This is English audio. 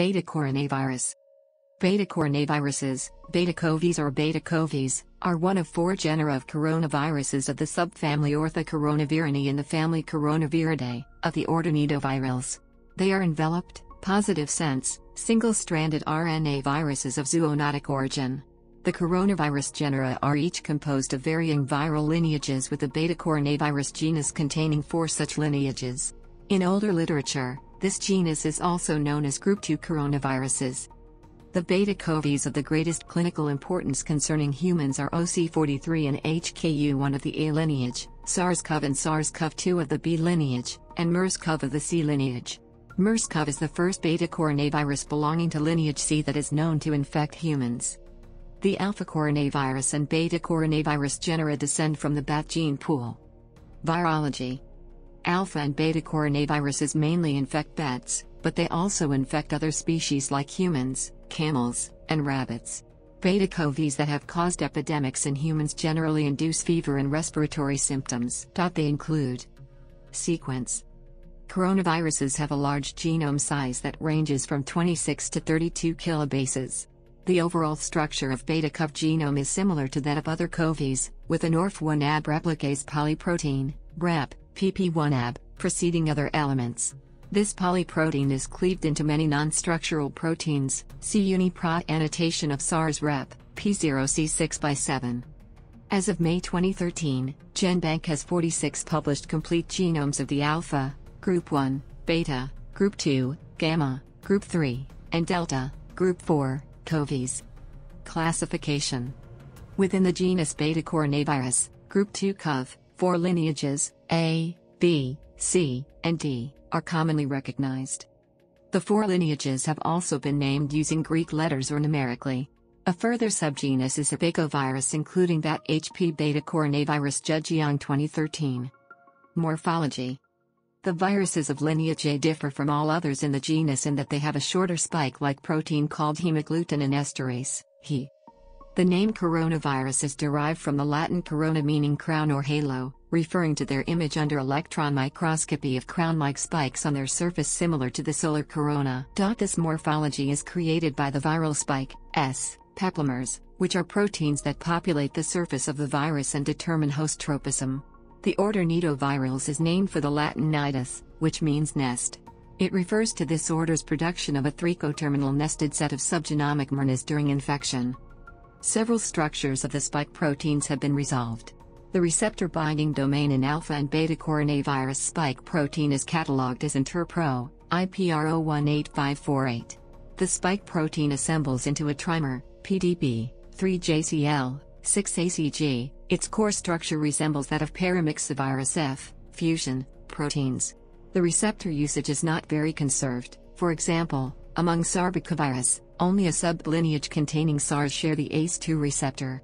Beta coronavirus. Beta coronaviruses, beta covies or beta covies, are one of four genera of coronaviruses of the subfamily Orthocoronavirinae in the family Coronaviridae, of the order. They are enveloped, positive sense, single-stranded RNA viruses of zoonotic origin. The coronavirus genera are each composed of varying viral lineages with the beta coronavirus genus containing four such lineages. In older literature, this genus is also known as group 2 coronaviruses. The beta covies of the greatest clinical importance concerning humans are OC43 and HKU1 of the A lineage, SARS-CoV and SARS-CoV-2 of the B lineage, and MERS-CoV of the C lineage. MERS-CoV is the first beta coronavirus belonging to lineage C that is known to infect humans. The alpha coronavirus and beta coronavirus genera descend from the bat gene pool. Virology Alpha and beta coronaviruses mainly infect bats, but they also infect other species like humans, camels, and rabbits. Beta CoVs that have caused epidemics in humans generally induce fever and respiratory symptoms. They include Sequence Coronaviruses have a large genome size that ranges from 26 to 32 kilobases. The overall structure of beta cov genome is similar to that of other CoVs, with an ORF1ab replicase polyprotein, REP, PP1ab, preceding other elements. This polyprotein is cleaved into many non-structural proteins, see UniProt annotation of SARS rep, P0C6 by 7. As of May 2013, GenBank has 46 published complete genomes of the alpha, group 1, beta, group 2, gamma, group 3, and delta, group 4, covies. Classification Within the genus Beta coronavirus, group 2 CoV, four lineages, A, B, C, and D, are commonly recognized. The four lineages have also been named using Greek letters or numerically. A further subgenus is Hibecovirus including that HP beta coronavirus Zhejiang 2013. Morphology The viruses of lineage A differ from all others in the genus in that they have a shorter spike-like protein called hemagglutinin esterase, He. The name coronavirus is derived from the Latin corona meaning crown or halo, referring to their image under electron microscopy of crown-like spikes on their surface similar to the solar corona. This morphology is created by the viral spike, S, peplomers, which are proteins that populate the surface of the virus and determine host tropism. The order Nidovirales is named for the Latin nidus, which means nest. It refers to this order's production of a three-coterminal nested set of subgenomic mRNAs during infection. Several structures of the spike proteins have been resolved. The receptor binding domain in alpha and beta coronavirus spike protein is catalogued as interpro, IPR018548. The spike protein assembles into a trimer, PDB, 3JCL, 6ACG. Its core structure resembles that of paramyxovirus F, fusion, proteins. The receptor usage is not very conserved, for example, among sarbecovirus, only a sublineage containing SARS share the ACE2 receptor.